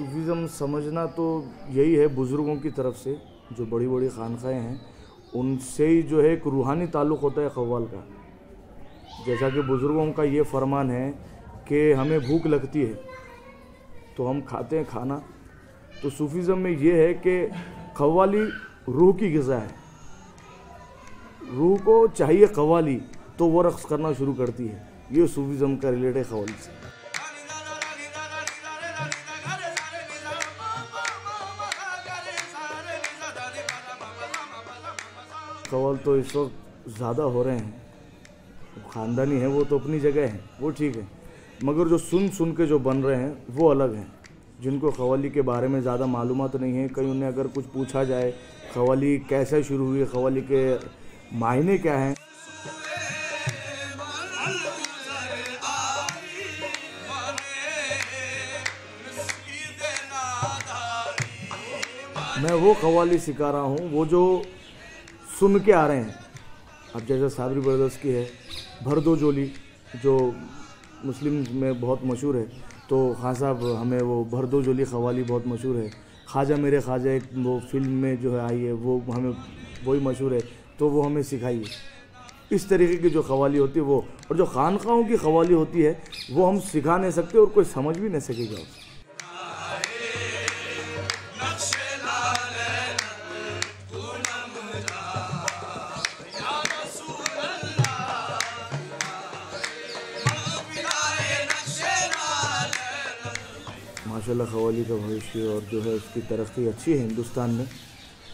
Sufism समझना तो यही है बुज़ुर्गों की तरफ़ से, जो बड़ी बड़ी खानखाएँ हैं, उनसे ही जो है एक रूहानी ताल्लुक़ होता है कव्वाल का। जैसा कि बुज़ुर्गों का ये फरमान है कि हमें भूख लगती है तो हम खाते हैं खाना। तो सूफीज़म में ये है कि कव्वाली रूह की गज़ा है। रूह को चाहिए कव्वाली तो वो रक्स करना शुरू करती है। ये सूफीज़म का रिलेट है कव्वाली से। कवाल तो इस वक्त ज़्यादा हो रहे हैं। ख़ानदानी है, वो तो अपनी जगह है, वो ठीक है। मगर जो सुन सुन के जो बन रहे हैं, वो अलग हैं। जिनको कवाली के बारे में ज़्यादा मालूम तो नहीं है, कहीं उन्हें अगर कुछ पूछा जाए कवाली कैसे शुरू हुई कवाली के मायने क्या हैं? मैं वो कवाली सिखा रहा हूँ, वो जो सुन के आ रहे हैं। अब जैसे साबरी ब्रदर्स की है, भर दो जोली, जो मुस्लिम में बहुत मशहूर है तो खान साहब, हमें वो भर दो जोली कवाली बहुत मशहूर है। ख्वाजा मेरे ख्वाजा, एक वो फ़िल्म में जो है आई है, वो हमें वही मशहूर है तो वो हमें सिखाइए इस तरीके की जो खवाली होती है वो, और जो खानखाओं की खवाली होती है, वो हम सिखा नहीं सकते और कोई समझ भी नहीं सकेगा उसे। माशाल्लाह कवाली का भविष्य और जो है उसकी तरक्की अच्छी है हिंदुस्तान में।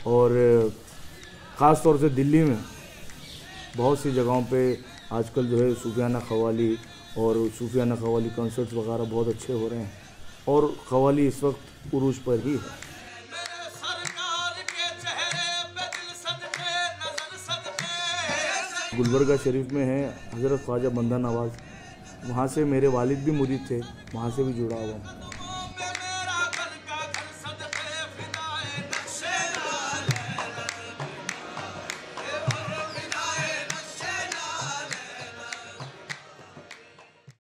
और ख़ास तौर से दिल्ली में बहुत सी जगहों पे आजकल जो है सूफियाना कवाली और सूफियाना कवाली कॉन्सर्ट्स वगैरह बहुत अच्छे हो रहे हैं। और कवाली इस वक्त उरूज पर ही है। गुलबर्गा शरीफ में है हज़रत ख्वाजा बंदा नवाज़। वहाँ से मेरे वालिद भी मुरीद थे, वहाँ से भी जुड़ा हुआ